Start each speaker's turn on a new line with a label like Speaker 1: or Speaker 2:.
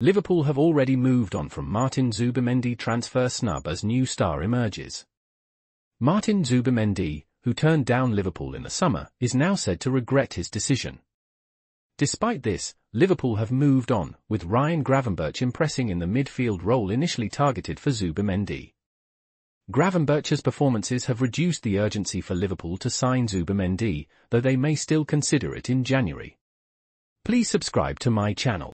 Speaker 1: Liverpool have already moved on from Martin Zubimendi transfer snub as new star emerges. Martin Zubimendi, who turned down Liverpool in the summer, is now said to regret his decision. Despite this, Liverpool have moved on, with Ryan Gravenberch impressing in the midfield role initially targeted for Zubimendi. Gravenberch's performances have reduced the urgency for Liverpool to sign Zubimendi, though they may still consider it in January. Please subscribe to my channel.